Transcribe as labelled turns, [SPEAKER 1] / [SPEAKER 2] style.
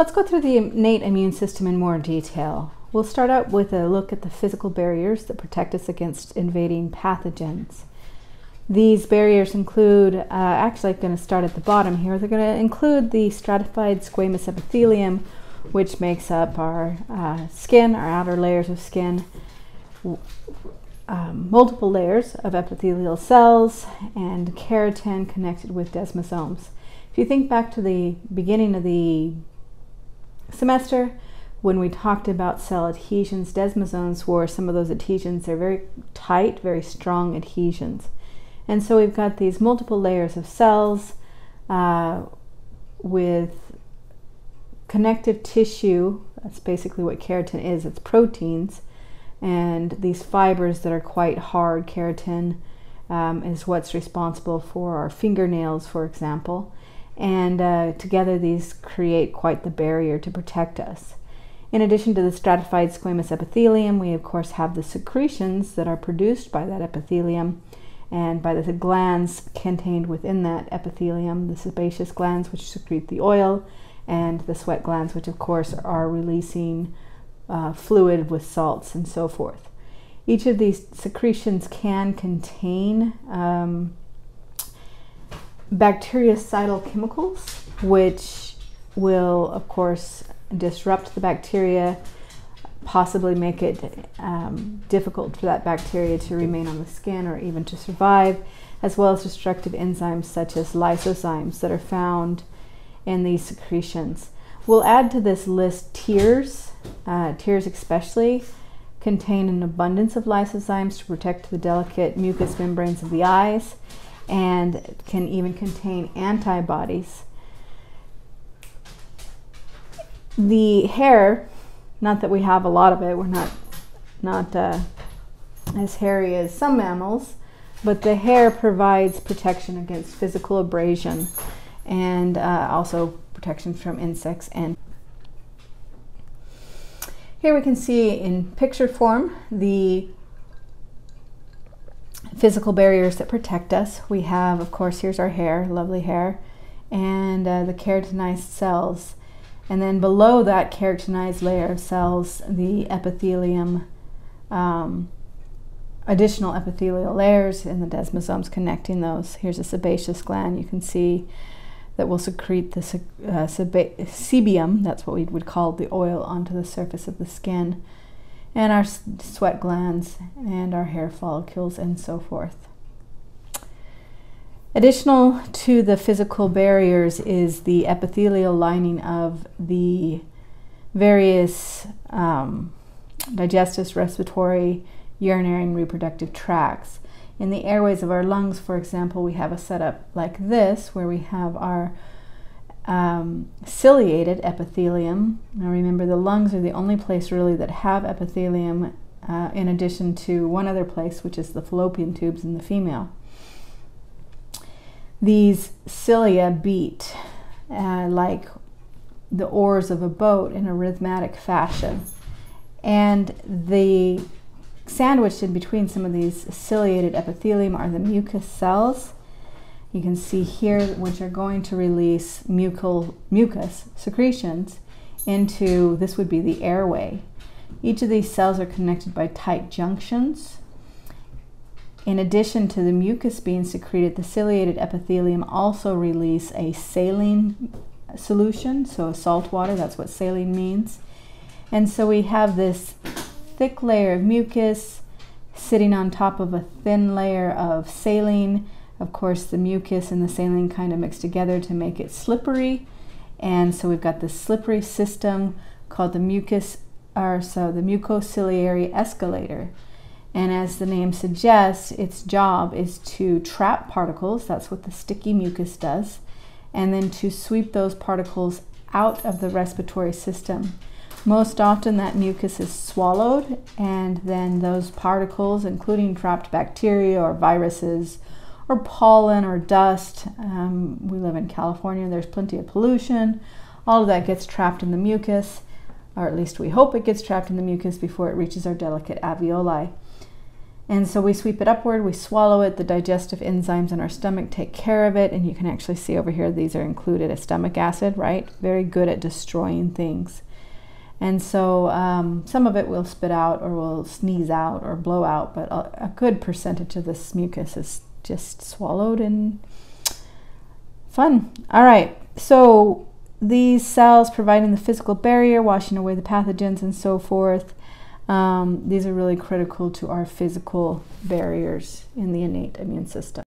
[SPEAKER 1] Let's go through the innate immune system in more detail. We'll start out with a look at the physical barriers that protect us against invading pathogens. These barriers include, uh, actually, I'm going to start at the bottom here. They're going to include the stratified squamous epithelium, which makes up our uh, skin, our outer layers of skin, um, multiple layers of epithelial cells, and keratin connected with desmosomes. If you think back to the beginning of the semester, when we talked about cell adhesions, desmosomes were some of those adhesions. They're very tight, very strong adhesions. And so we've got these multiple layers of cells uh, with connective tissue. That's basically what keratin is. It's proteins. And these fibers that are quite hard, keratin um, is what's responsible for our fingernails, for example. And uh, together these create quite the barrier to protect us. In addition to the stratified squamous epithelium, we of course have the secretions that are produced by that epithelium and by the glands contained within that epithelium, the sebaceous glands which secrete the oil, and the sweat glands which of course are releasing uh, fluid with salts and so forth. Each of these secretions can contain um, bactericidal chemicals, which will, of course, disrupt the bacteria, possibly make it um, difficult for that bacteria to remain on the skin or even to survive, as well as destructive enzymes such as lysozymes that are found in these secretions. We'll add to this list tears. Uh, tears, especially, contain an abundance of lysozymes to protect the delicate mucous membranes of the eyes and can even contain antibodies. The hair, not that we have a lot of it, we're not not uh, as hairy as some mammals, but the hair provides protection against physical abrasion and uh, also protection from insects and here we can see in picture form the physical barriers that protect us. We have, of course, here's our hair, lovely hair, and uh, the keratinized cells. And then below that keratinized layer of cells, the epithelium, um, additional epithelial layers and the desmosomes connecting those. Here's a sebaceous gland. You can see that will secrete the uh, sebum, that's what we would call the oil, onto the surface of the skin and our sweat glands and our hair follicles and so forth. Additional to the physical barriers is the epithelial lining of the various um, digestive, respiratory, urinary, and reproductive tracts. In the airways of our lungs, for example, we have a setup like this where we have our um, ciliated epithelium. Now remember, the lungs are the only place really that have epithelium uh, in addition to one other place, which is the fallopian tubes in the female. These cilia beat uh, like the oars of a boat in a rhythmic fashion. And the sandwiched in between some of these ciliated epithelium are the mucous cells you can see here which are going to release mucal, mucus secretions into, this would be the airway. Each of these cells are connected by tight junctions. In addition to the mucus being secreted, the ciliated epithelium also release a saline solution, so a salt water, that's what saline means. And so we have this thick layer of mucus sitting on top of a thin layer of saline of course, the mucus and the saline kind of mix together to make it slippery. And so we've got this slippery system called the mucus, or so the mucociliary escalator. And as the name suggests, its job is to trap particles, that's what the sticky mucus does, and then to sweep those particles out of the respiratory system. Most often that mucus is swallowed and then those particles, including trapped bacteria or viruses or pollen or dust. Um, we live in California, there's plenty of pollution. All of that gets trapped in the mucus, or at least we hope it gets trapped in the mucus before it reaches our delicate alveoli. And so we sweep it upward, we swallow it, the digestive enzymes in our stomach take care of it, and you can actually see over here these are included as stomach acid, right? Very good at destroying things. And so um, some of it will spit out or will sneeze out or blow out, but a, a good percentage of this mucus is just swallowed and fun. All right, so these cells providing the physical barrier, washing away the pathogens and so forth. Um, these are really critical to our physical barriers in the innate immune system.